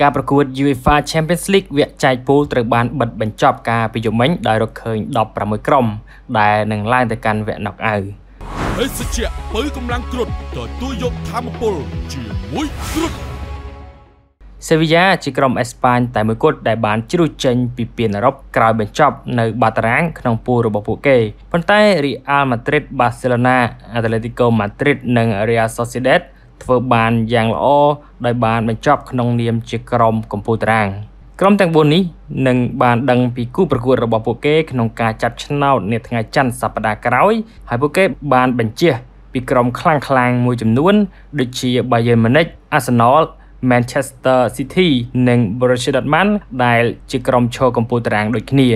ការប្រកួត UEFA Champions League វគ្គចែកពូលត្រូវបានបិទបញ្ចប់ការពីយមិញដោយរកឃើញ16ក្រុម ដែលនឹងឡើងទៅកាន់វគ្គ Knock-out ភេសជ្ជៈបើកម្លាំងគ្រុតទទួលយកធមពលជាមួយគ្រុតសេវីយ៉ាជាក្រុមអេស្ប៉ាញតែមួយគត់ដែលបានជ្រុះចេញពីពានអឺរ៉ុបក្រោយបញ្ចប់នៅបាតារាងក្នុងពូលរបស់ពួកគេប៉ុន្តែ Real Madrid, Barcelona, Atletico Madrid និង Real Sociedad ធ្វើបានយ៉ាងល្អដោយបានបញ្ចប់ក្នុងនាមជាក្រុមកំពូលតារាងក្រុមទាំង4នេះនឹងបានដឹងពីគូប្រកួតរបស់ពួកគេក្នុងការចាប់ឆ្នោតនាថ្ងៃច័ន្ទសប្តាហ៍ក្រោយហើយពួកគេបានបញ្ជាពីក្រុមខ្លាំងខ្លាំងមួយចំនួនដូចជា Bayern Munich, Arsenal, Manchester City និង Borussia Dortmund ដែលជាក្រុមឈរកំពូលតារាងដូចគ្នា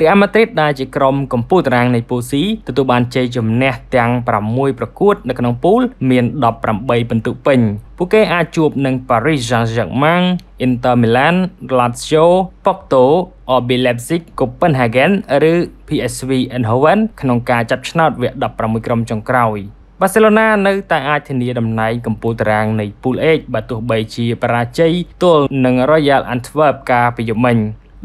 រីអាម៉ាឌ្រីតដែលជាក្រុមកំពូលតារាងនៃពូល C ទទួលបានជ័យជំនះទាំង6ប្រកួតនៅក្នុងពូលមាន18ពិន្ទុពេញពួកគេអាចជួបនឹង Paris Saint-Germain, Inter Milan, Lazio, Porto, RB Leipzig, Copenhagen ឬ PSV Eindhoven ក្នុងការចាប់ឆ្នោតវគ្គ16ក្រុមចុងក្រោយបាសេឡូណានៅតែអាចធានាតំណែងកំពូលតារាងនៃ Pool H បើទោះបីជាបរាជ័យទល់នឹង Royal Antwerp កាលពីយប់មិញ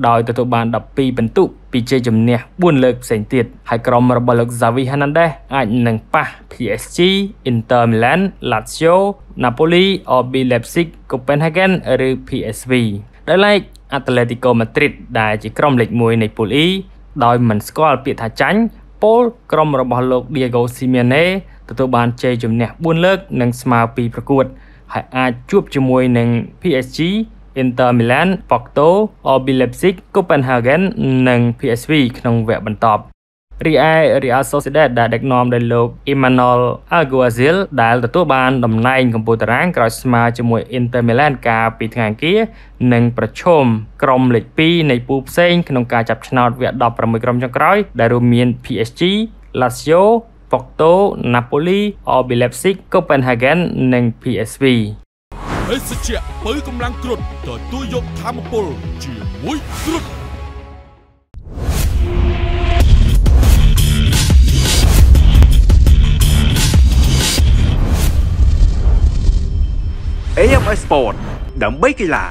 ដោយទទួលបាន12ពិន្ទុពីជ័យជំនះ4លើកផ្សេងទៀតហើយក្រុមរបស់លោក Xavi Hernandez អាចនឹងប៉ះ PSG, Inter Milan, Lazio, Napoli, RB Leipzig, Copenhagen ឬ PSV ដោយឡែក Atletico Madrid ដែលជាក្រុមលេខ1នៃ Pool E ដោយមិនស្គាល់ពាក្យថាចាញ់ពលក្រុមរបស់លោក Diego Simeone ទទួលបានជ័យជំនះ4លើក និងស្មើ2ប្រកួត ហើយអាចជួបជាមួយនឹង PSG Inter Milan, Porto, RB Leipzig, Copenhagen និង PSV ក្នុងវគ្គបន្ទាប់រីឯ Real Sociedad ដែលដឹកនាំដោយលោក Emmanuel Alguacil ដែលទទួលបានតំណែងកម្ពុជាតារាងក្រោយស្មើជាមួយ Inter Milan កាលពីថ្ងៃអង្គារនិងប្រឈមក្រុមលេខ2នៃពូផ្សេងក្នុងការចាប់ឆ្នោតវគ្គ16ក្រុមចុងក្រោយដែលរួមមាន PSG, Lazio, Porto, Napoli, RB Leipzig, Copenhagen និង PSV ភេសជ្ជៈបើកម្លាំងគ្រុតទទួលយកធមពលជាមួយគ្រុត AMS Sport ដើម្បីកីឡា